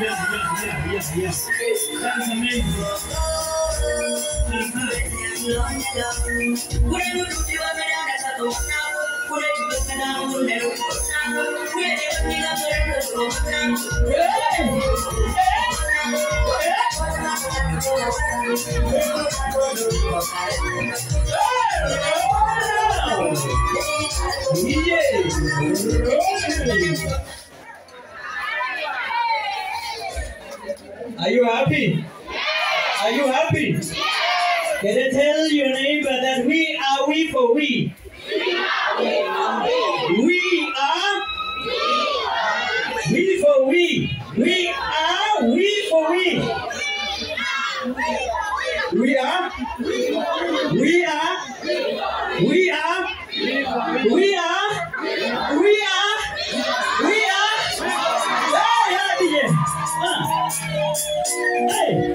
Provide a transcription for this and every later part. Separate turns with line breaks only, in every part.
yes, yes, yes, yes. That is amazing. Hey! Hey! Hey! Neighbor that we are we for we? We are we for we. We are we for we. We are we are we are we are we are we are Hey,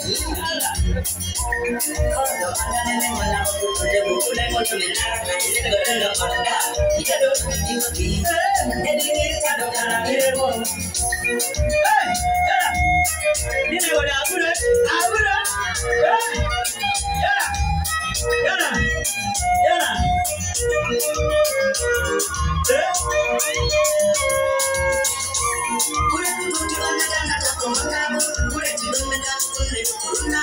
Hey! Kurang kudu ana dana takomana, kurang jilu mena kudu kuruna.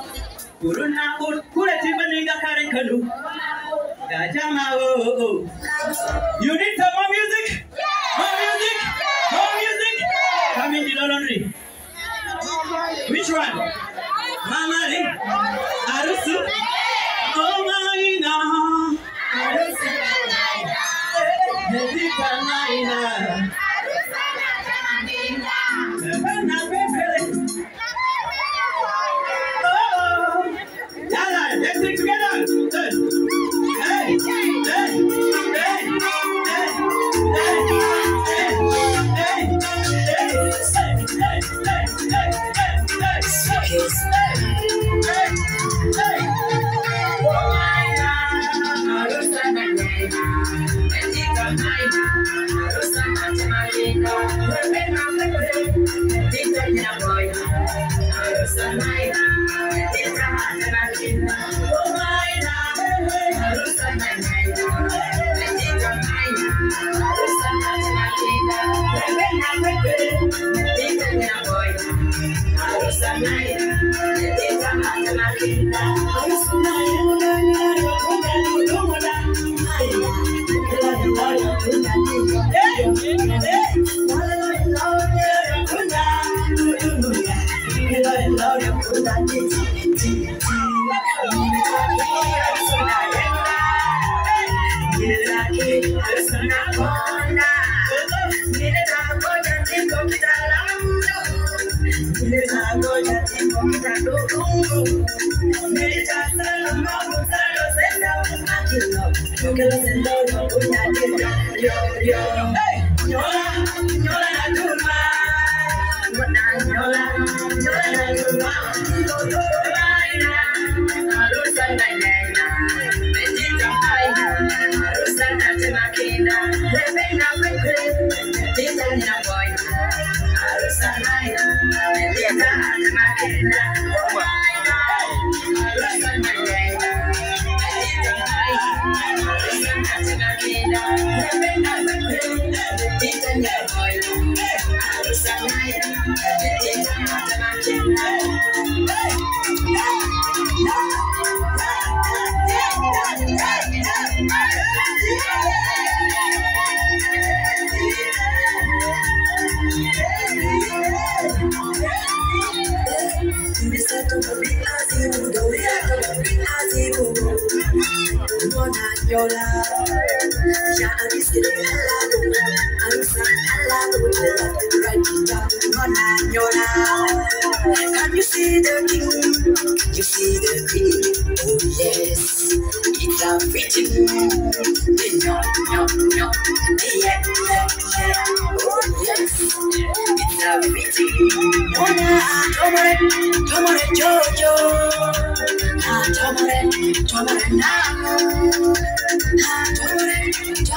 Kurun hakun kura tiba ni gakarin kanu. Gajama o oh, oh. everything together. It's not gonna Can you see the king? You see the queen? Oh yes, it's a pretty. No, no, Mona, tomore, tomore, jojo. Ah, tomore, tomore, namo. Ah, tomore, tomore,